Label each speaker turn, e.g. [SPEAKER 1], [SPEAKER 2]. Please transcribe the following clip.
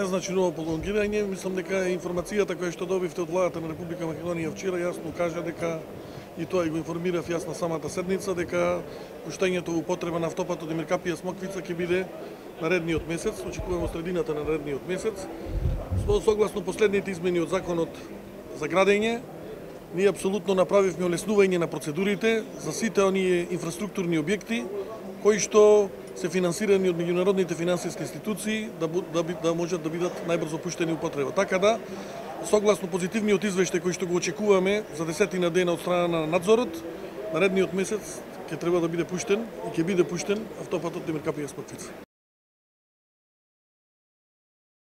[SPEAKER 1] Не значи ново пролонгирање, мислам дека информацијата која што добивте од владата на Република Македонија вчера јасно кажа дека и тоа и го информирав јас на самата седница дека пуштањето во употреба на автопатот Емир Капија Смоквица ќе биде наредниот месец, очекуваме средината на наредниот месец. Согласно последните измени од законот за градење, ние апсолутно направивме олеснување на процедурите за сите оние инфраструктурни објекти кои што се финансирани од меѓународните финансиски институции да, да, да можат да бидат најбрзо пуштени употреба. Така да, согласно позитивниот извештај кој што го очекуваме за десетина дена од страна на надзорот, наредниот месец ќе треба да биде пуштен и ќе биде пуштен автопатот Демиркапија Капија